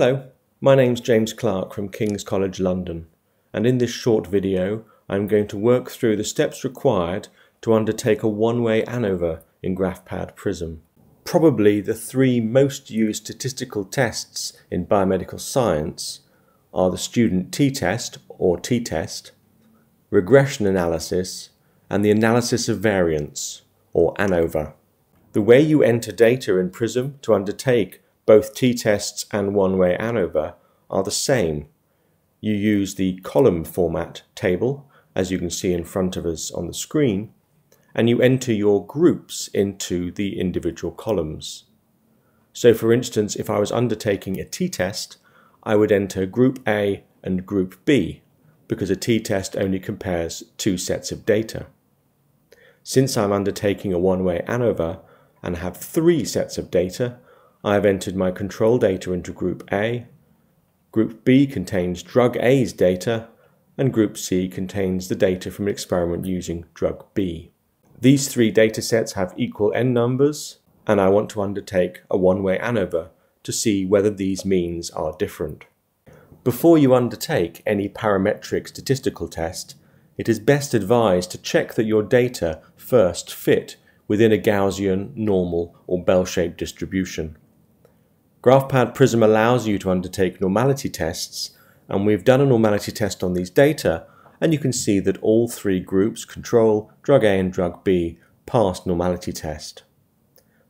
Hello, my name's James Clark from King's College London and in this short video I'm going to work through the steps required to undertake a one-way ANOVA in GraphPad Prism. Probably the three most used statistical tests in biomedical science are the student t-test or t-test, regression analysis and the analysis of variance or ANOVA. The way you enter data in Prism to undertake both t-tests and one-way ANOVA are the same. You use the column format table, as you can see in front of us on the screen, and you enter your groups into the individual columns. So for instance, if I was undertaking a t-test, I would enter group A and group B, because a t-test only compares two sets of data. Since I'm undertaking a one-way ANOVA and have three sets of data, I have entered my control data into Group A. Group B contains drug A's data, and Group C contains the data from an experiment using drug B. These three datasets have equal n numbers, and I want to undertake a one-way ANOVA to see whether these means are different. Before you undertake any parametric statistical test, it is best advised to check that your data first fit within a Gaussian, normal, or bell-shaped distribution. GraphPad Prism allows you to undertake normality tests, and we've done a normality test on these data, and you can see that all three groups, control, drug A and drug B, passed normality test.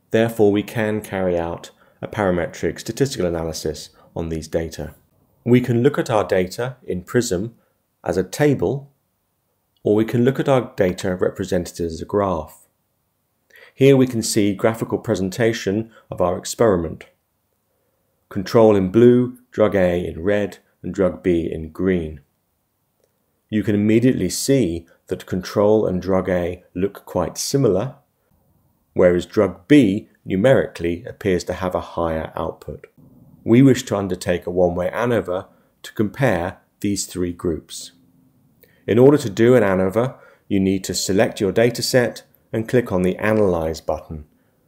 Therefore, we can carry out a parametric statistical analysis on these data. We can look at our data in Prism as a table, or we can look at our data represented as a graph. Here we can see graphical presentation of our experiment. Control in blue, drug A in red, and drug B in green. You can immediately see that control and drug A look quite similar, whereas drug B numerically appears to have a higher output. We wish to undertake a one-way ANOVA to compare these three groups. In order to do an ANOVA, you need to select your dataset and click on the Analyze button.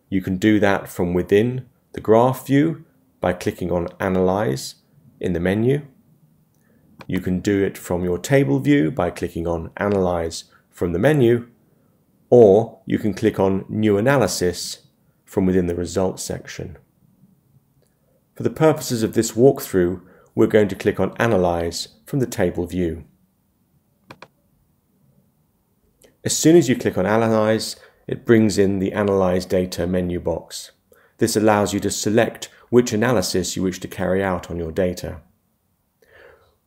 You can do that from within the graph view by clicking on Analyze in the menu. You can do it from your table view by clicking on Analyze from the menu, or you can click on New Analysis from within the Results section. For the purposes of this walkthrough, we're going to click on Analyze from the table view. As soon as you click on Analyze, it brings in the Analyze Data menu box. This allows you to select which analysis you wish to carry out on your data.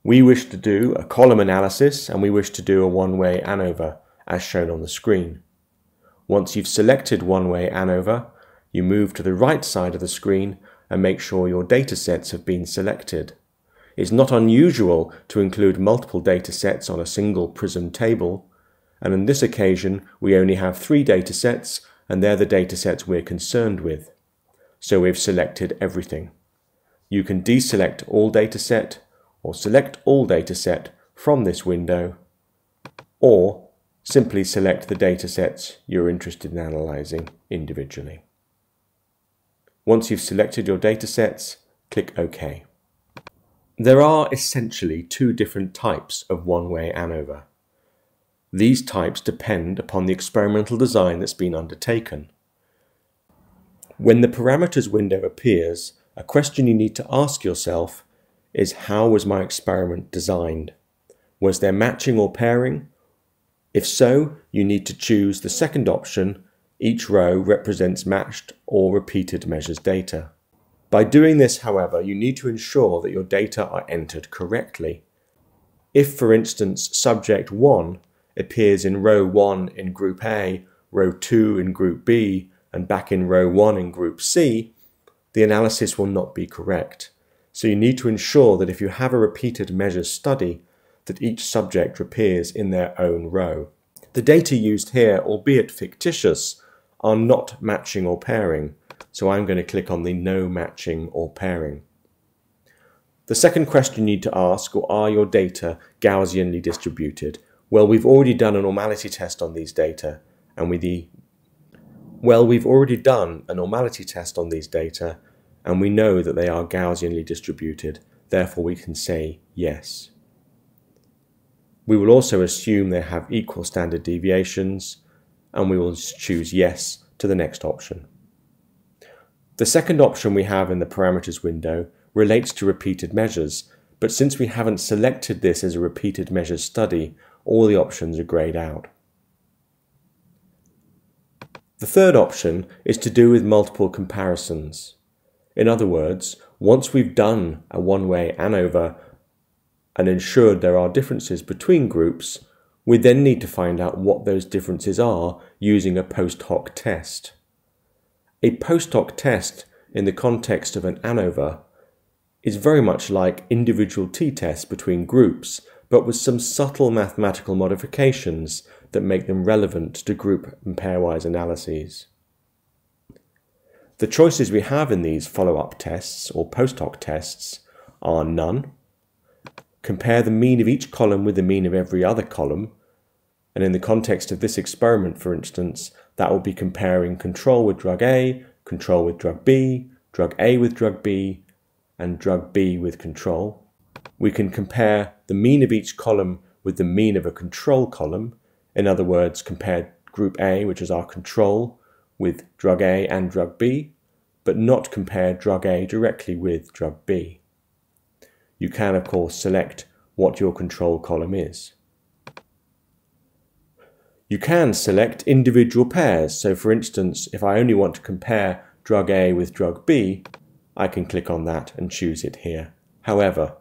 We wish to do a column analysis and we wish to do a one-way ANOVA as shown on the screen. Once you've selected one-way ANOVA, you move to the right side of the screen and make sure your datasets have been selected. It's not unusual to include multiple datasets on a single PRISM table, and on this occasion we only have three datasets and they're the datasets we're concerned with so we've selected everything. You can deselect all dataset or select all dataset from this window or simply select the datasets you're interested in analysing individually. Once you've selected your datasets, click OK. There are essentially two different types of one-way ANOVA. These types depend upon the experimental design that's been undertaken. When the parameters window appears, a question you need to ask yourself is how was my experiment designed? Was there matching or pairing? If so, you need to choose the second option, each row represents matched or repeated measures data. By doing this, however, you need to ensure that your data are entered correctly. If, for instance, subject 1 appears in row 1 in group A, row 2 in group B, and back in row 1 in group C, the analysis will not be correct. So you need to ensure that if you have a repeated measures study, that each subject appears in their own row. The data used here, albeit fictitious, are not matching or pairing, so I'm going to click on the no matching or pairing. The second question you need to ask, or are your data Gaussianly distributed? Well, we've already done a normality test on these data, and with the well, we've already done a normality test on these data, and we know that they are Gaussianly distributed, therefore we can say yes. We will also assume they have equal standard deviations, and we will choose yes to the next option. The second option we have in the parameters window relates to repeated measures, but since we haven't selected this as a repeated measures study, all the options are greyed out. The third option is to do with multiple comparisons. In other words, once we've done a one-way ANOVA and ensured there are differences between groups, we then need to find out what those differences are using a post hoc test. A post hoc test in the context of an ANOVA is very much like individual t-tests between groups, but with some subtle mathematical modifications that make them relevant to group and pairwise analyses. The choices we have in these follow-up tests or post hoc tests are none, compare the mean of each column with the mean of every other column, and in the context of this experiment, for instance, that will be comparing control with drug A, control with drug B, drug A with drug B, and drug B with control. We can compare the mean of each column with the mean of a control column. In other words, compare group A, which is our control, with drug A and drug B, but not compare drug A directly with drug B. You can, of course, select what your control column is. You can select individual pairs. So for instance, if I only want to compare drug A with drug B, I can click on that and choose it here. However,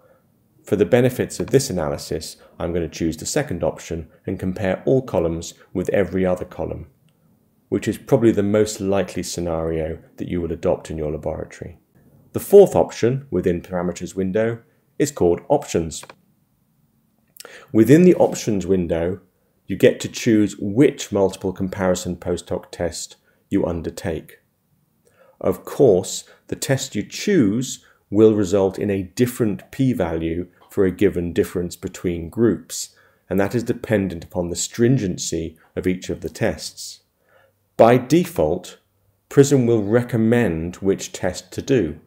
for the benefits of this analysis, I'm going to choose the second option and compare all columns with every other column, which is probably the most likely scenario that you will adopt in your laboratory. The fourth option within Parameters window is called Options. Within the Options window, you get to choose which multiple comparison post hoc test you undertake. Of course, the test you choose will result in a different p-value for a given difference between groups, and that is dependent upon the stringency of each of the tests. By default, PRISM will recommend which test to do.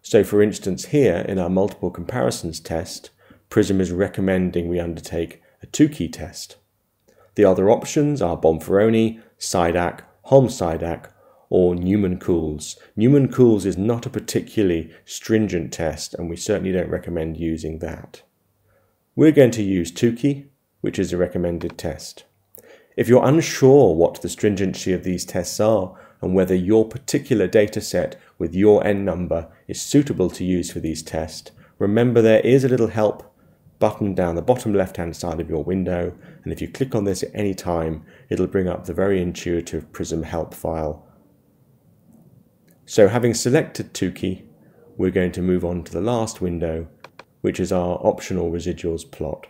So for instance here in our multiple comparisons test, PRISM is recommending we undertake a Tukey test. The other options are Bonferroni, Sidak, Holm-Sidak, or Newman-Keuls. Newman-Keuls is not a particularly stringent test and we certainly don't recommend using that. We're going to use Tukey, which is a recommended test. If you're unsure what the stringency of these tests are and whether your particular data set with your N number is suitable to use for these tests, remember there is a little help button down the bottom left hand side of your window and if you click on this at any time it'll bring up the very intuitive Prism help file so having selected Tukey, we're going to move on to the last window, which is our optional residuals plot.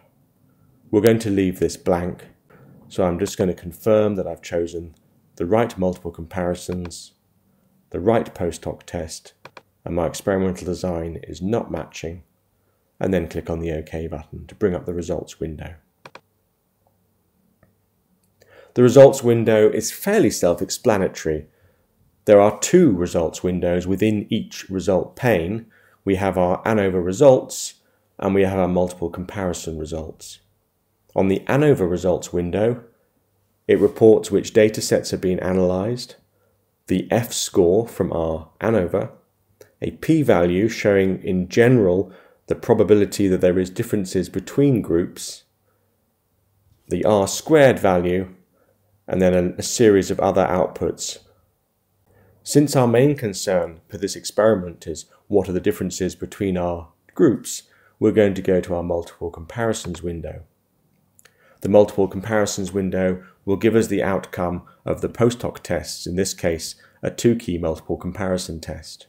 We're going to leave this blank, so I'm just going to confirm that I've chosen the right multiple comparisons, the right post hoc test, and my experimental design is not matching, and then click on the OK button to bring up the results window. The results window is fairly self-explanatory, there are two results windows within each result pane. We have our ANOVA results and we have our multiple comparison results. On the ANOVA results window, it reports which data sets have been analysed, the F score from our ANOVA, a p-value showing in general the probability that there is differences between groups, the R squared value, and then a, a series of other outputs since our main concern for this experiment is what are the differences between our groups, we're going to go to our multiple comparisons window. The multiple comparisons window will give us the outcome of the post hoc tests, in this case a Tukey multiple comparison test.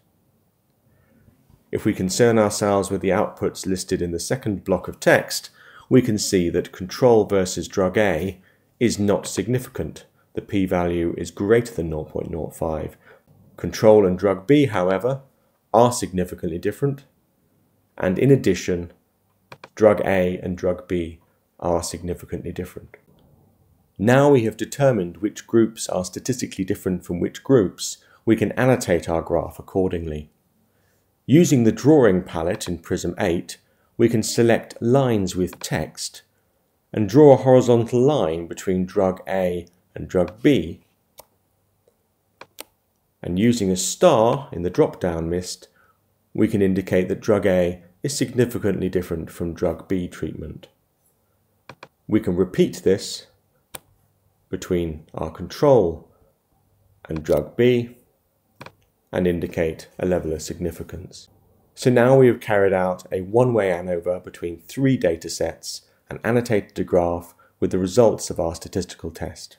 If we concern ourselves with the outputs listed in the second block of text, we can see that control versus drug A is not significant. The p-value is greater than 0.05 Control and drug B, however, are significantly different, and in addition, drug A and drug B are significantly different. Now we have determined which groups are statistically different from which groups, we can annotate our graph accordingly. Using the drawing palette in Prism 8, we can select lines with text and draw a horizontal line between drug A and drug B. And using a star in the drop-down list, we can indicate that drug A is significantly different from drug B treatment. We can repeat this between our control and drug B and indicate a level of significance. So now we have carried out a one-way ANOVA between three data sets and annotated a graph with the results of our statistical test.